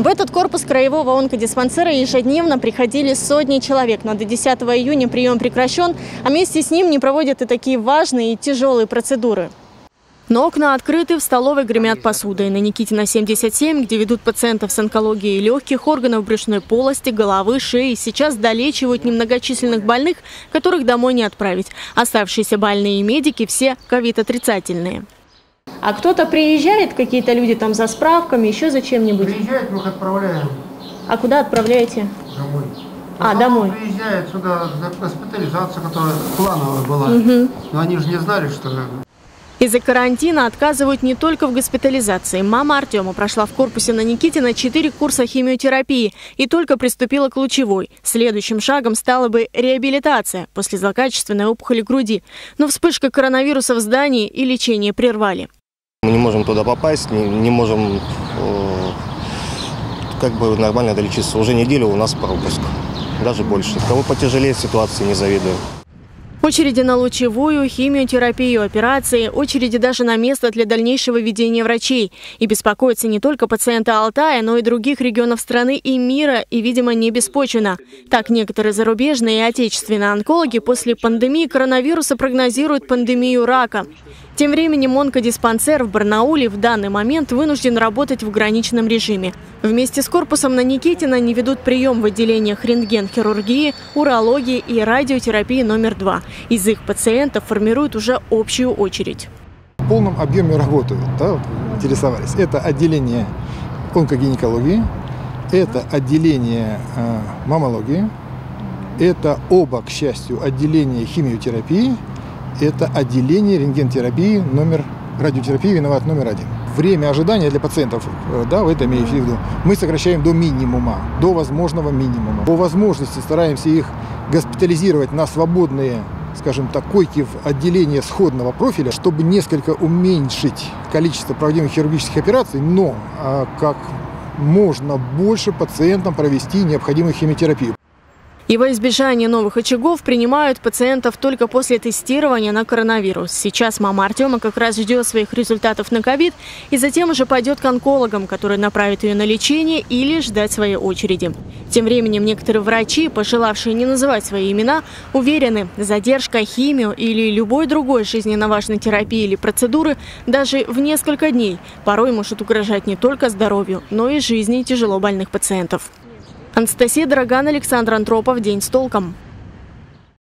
В этот корпус краевого онкодиспансера ежедневно приходили сотни человек, но до 10 июня прием прекращен, а вместе с ним не проводят и такие важные и тяжелые процедуры. Но окна открыты, в столовой гремят посудой. На Никитина 77, где ведут пациентов с онкологией легких, органов брюшной полости, головы, шеи, сейчас долечивают немногочисленных больных, которых домой не отправить. Оставшиеся больные медики все ковид-отрицательные. А кто-то приезжает, какие-то люди там за справками, еще за чем-нибудь? Приезжает, мы их отправляем А куда отправляете? домой. А, Потом домой. Приезжает сюда за госпитализацию, которая плановая была. Но они же не знали, что Из-за карантина отказывают не только в госпитализации. Мама Артема прошла в корпусе на Никитина 4 курса химиотерапии и только приступила к лучевой. Следующим шагом стала бы реабилитация после злокачественной опухоли груди. Но вспышка коронавируса в здании и лечение прервали. Можем туда попасть, не, не можем э, как бы нормально долечиться. Уже неделю у нас пропуск, даже больше. Кого потяжелее ситуации не завидую. Очереди на лучевую, химиотерапию, операции, очереди даже на место для дальнейшего ведения врачей. И беспокоятся не только пациенты Алтая, но и других регионов страны и мира, и, видимо, не беспочвенно. Так некоторые зарубежные и отечественные онкологи после пандемии коронавируса прогнозируют пандемию рака. Тем временем онкодиспансер в Барнауле в данный момент вынужден работать в граничном режиме. Вместе с корпусом на Никитина не ведут прием в отделениях рентген-хирургии, урологии и радиотерапии номер два. Из их пациентов формируют уже общую очередь. в полном объеме работают, да, интересовались. Это отделение онкогинекологии, это отделение э, маммологии, это оба, к счастью, отделение химиотерапии, это отделение рентгентерапии номер, радиотерапии виноват номер один. Время ожидания для пациентов, э, да, в этом имею в виду, мы сокращаем до минимума, до возможного минимума. По возможности стараемся их госпитализировать на свободные скажем так, койки в отделение сходного профиля, чтобы несколько уменьшить количество проводимых хирургических операций, но а, как можно больше пациентам провести необходимую химиотерапию. И во избежание новых очагов принимают пациентов только после тестирования на коронавирус. Сейчас мама Артема как раз ждет своих результатов на ковид и затем уже пойдет к онкологам, которые направят ее на лечение или ждать своей очереди. Тем временем некоторые врачи, пожелавшие не называть свои имена, уверены, задержка химио или любой другой жизненно важной терапии или процедуры даже в несколько дней порой может угрожать не только здоровью, но и жизни тяжело больных пациентов. Анастасия Дороган, Александр Антропов. День с толком.